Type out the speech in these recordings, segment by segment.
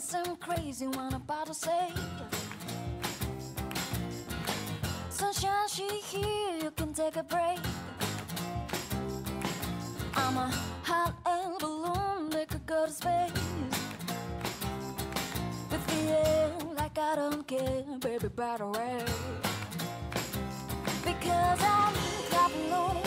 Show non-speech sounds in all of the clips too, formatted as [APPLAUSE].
seem crazy what I'm about to say. Sunshine, she here, you can take a break. I'm a hot air balloon that could go to space. With the air, like I don't care, baby, by the way. Because I'm clapping along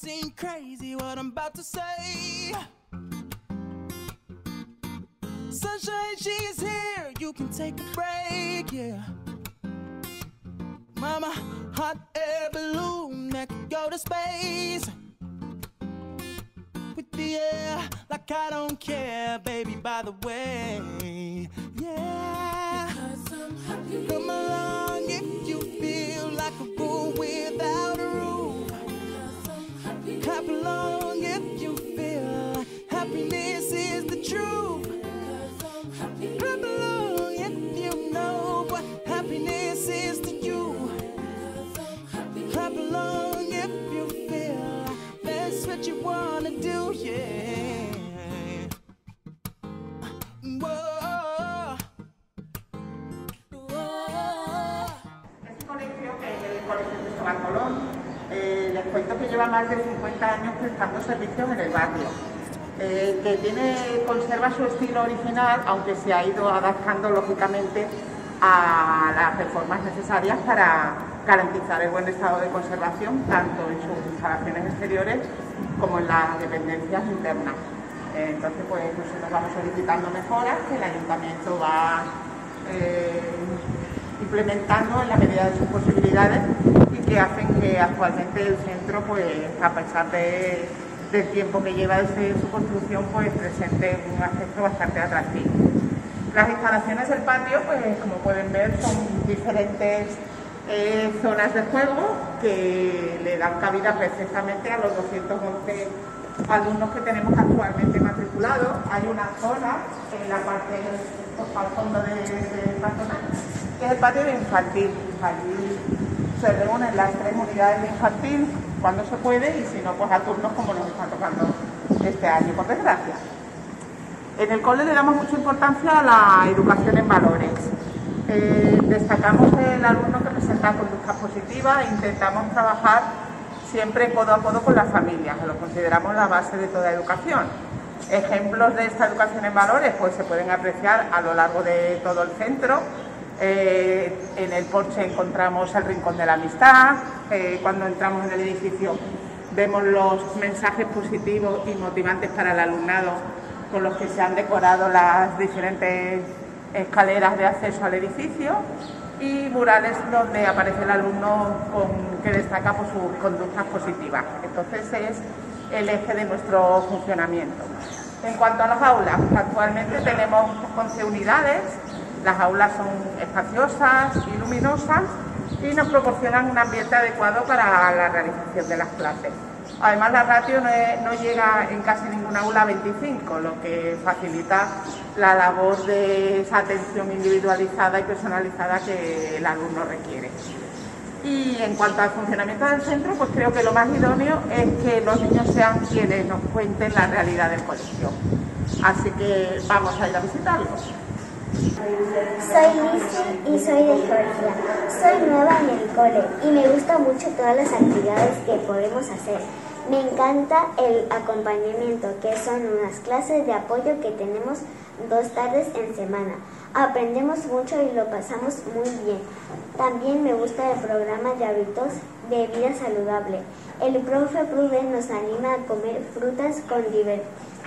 seem crazy what I'm about to say. Sunshine, she is here. You can take a break, yeah. Mama, hot air balloon that can go to space. With the air, like I don't care, baby, by the way. Yeah. Along if you feel like that's what you wanna do, yeah. Whoa. Es un colegio que es el Colegio Cristóbal Colón. Eh, les cuento que lleva más de 50 años prestando servicios en el barrio. Eh, que tiene, conserva su estilo original, aunque se ha ido adaptando lógicamente a las reformas necesarias para garantizar el buen estado de conservación, tanto en sus instalaciones exteriores como en las dependencias internas. Eh, entonces, pues nosotros vamos solicitando mejoras que el ayuntamiento va eh, implementando en la medida de sus posibilidades y que hacen que actualmente el centro, pues a pesar de- del tiempo que lleva desde su construcción, pues presente un aspecto bastante atractivo. Las instalaciones del patio, pues como pueden ver, son diferentes eh, zonas de juego que le dan cabida precisamente a los 211 alumnos que tenemos actualmente matriculados. Hay una zona en la parte al fondo de, de zona, que es el patio de infantil. Allí se reúnen las tres unidades de infantil cuando se puede y si no, pues a turnos como nos está tocando este año, por desgracia. En el cole le damos mucha importancia a la educación en valores. Eh, destacamos el alumno que presenta conductas positivas e intentamos trabajar siempre codo a codo con las familias, que lo consideramos la base de toda educación. Ejemplos de esta educación en valores pues se pueden apreciar a lo largo de todo el centro. Eh, en el porche encontramos el rincón de la amistad, eh, cuando entramos en el edificio vemos los mensajes positivos y motivantes para el alumnado con los que se han decorado las diferentes escaleras de acceso al edificio y murales donde aparece el alumno con- que destaca por sus conductas positivas. Entonces es el eje de nuestro funcionamiento. En cuanto a las aulas, actualmente tenemos 11 unidades, las aulas son espaciosas y luminosas y nos proporcionan un ambiente adecuado para la realización de las clases. Además, la ratio no, llega en casi ninguna aula a 25, lo que facilita la labor de esa atención individualizada y personalizada que el alumno requiere. Y en cuanto al funcionamiento del centro, pues creo que lo más idóneo es que los niños sean quienes nos cuenten la realidad del colegio. Así que vamos a ir a visitarlos. Soy Lizzie y soy de Georgia. Soy nueva en el cole y me gustan mucho todas las actividades que podemos hacer. Me encanta el acompañamiento, que son unas clases de apoyo que tenemos dos tardes en semana. Aprendemos mucho y lo pasamos muy bien. También me gusta el programa de hábitos de vida saludable. El profe Pruden nos anima a comer frutas con diver-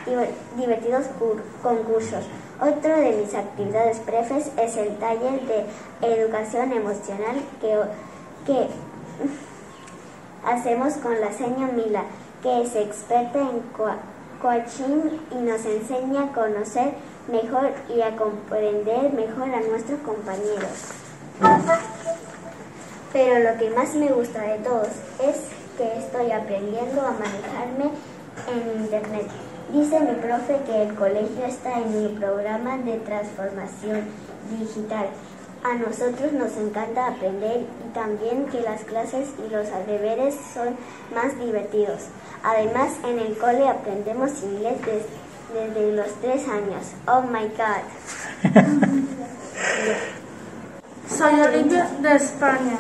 diver- divertidos cur- concursos. Otro de mis actividades prefes es el taller de educación emocional que, que hacemos con la señora Mila, que es experta en coa- coaching y nos enseña a conocer mejor y a comprender mejor a nuestros compañeros. Pero lo que más me gusta de todos es que estoy aprendiendo a manejarme en Internet. Dice mi profe que el colegio está en un programa de transformación digital. A nosotros nos encanta aprender y también que las clases y los deberes son más divertidos. Además, en el cole aprendemos inglés des- desde los tres años. Oh my god. [LAUGHS] Soy Olivia de España.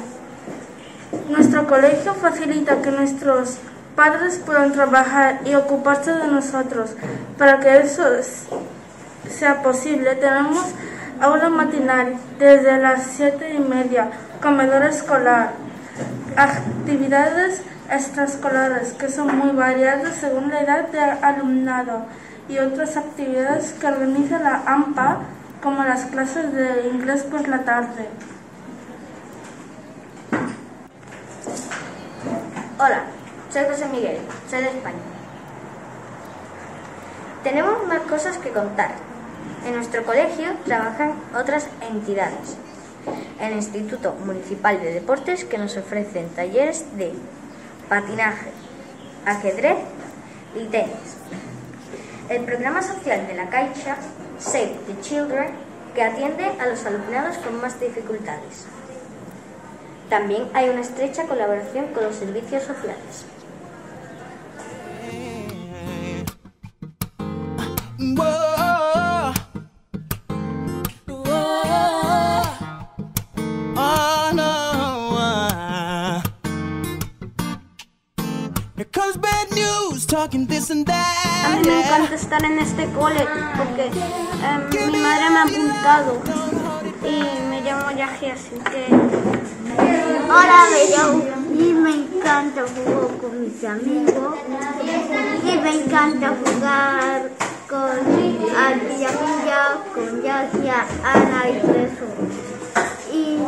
Nuestro colegio facilita que nuestros padres puedan trabajar y ocuparse de nosotros. Para que eso es- sea posible, tenemos aula matinal desde las siete y media, comedor escolar, actividades extraescolares que son muy variadas según la edad del alumnado y otras actividades que organiza la AMPA como las clases de inglés por la tarde. Hola, soy José Miguel, soy de España. Tenemos más cosas que contar. En nuestro colegio trabajan otras entidades. El Instituto Municipal de Deportes que nos ofrecen talleres de patinaje, ajedrez y tenis. El programa social de la Caixa, Save the Children, que atiende a los alumnados con más dificultades. También hay una estrecha colaboración con los servicios sociales. A mí me encanta estar en este cole porque em, mi madre me ha apuntado y me llamo Yaji, así que... Hola, me llamo y me encanta jugar con mis amigos. Y me encanta jugar con Alvilla, con Yagia, Ana y Treso. Y,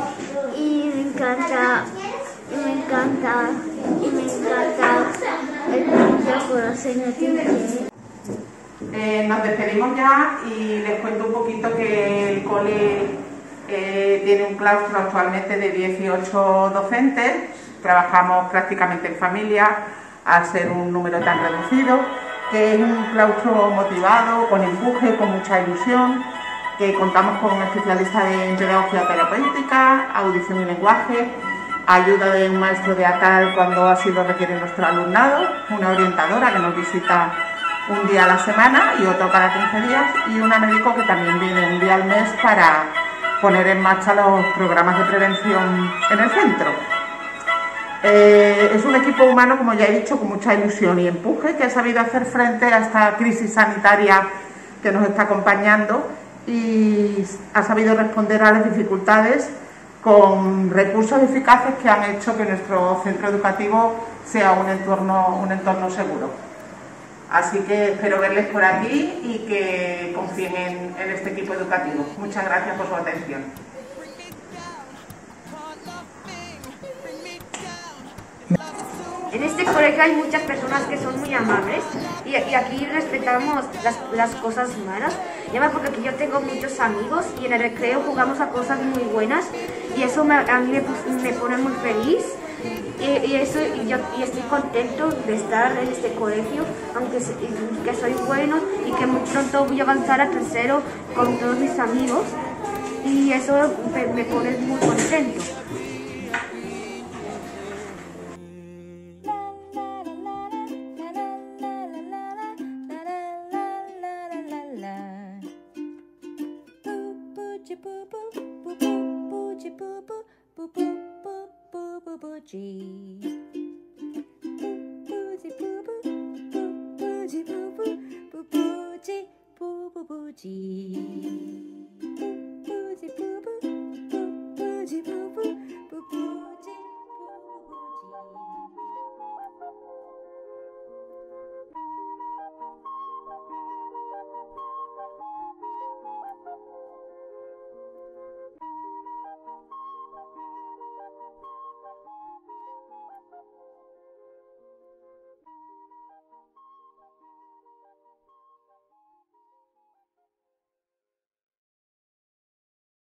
y me encanta, y me encanta, y me encanta el Eh, nos despedimos ya y les cuento un poquito que el cole eh, tiene un claustro actualmente de 18 docentes. Trabajamos prácticamente en familia al ser un número tan reducido, que es un claustro motivado, con empuje, con mucha ilusión, que contamos con especialistas en pedagogía terapéutica, audición y lenguaje, ayuda de un maestro de ACAL cuando así lo requiere nuestro alumnado, una orientadora que nos visita un día a la semana y otro cada 15 días y una médico que también viene un día al mes para poner en marcha los programas de prevención en el centro. Eh, es un equipo humano, como ya he dicho, con mucha ilusión y empuje, que ha sabido hacer frente a esta crisis sanitaria que nos está acompañando y ha sabido responder a las dificultades con recursos eficaces que han hecho que nuestro centro educativo sea un entorno, un entorno seguro. Así que espero verles por aquí y que confíen en, este equipo educativo. Muchas gracias por su atención. En este colegio hay muchas personas que son muy amables y, y aquí respetamos las, las cosas humanas. Porque aquí yo tengo muchos amigos y en el recreo jugamos a cosas muy buenas y eso a mí me, pone muy feliz. Y, eso, y estoy contento de estar en este colegio, aunque que soy bueno y que muy pronto voy a avanzar a tercero con todos mis amigos. Y eso me, me pone muy contento. Boo-boo-zy, boo-boo, boo-boo-zy, boo-boo, boo-boo-zy, boo-boo-boo-zy.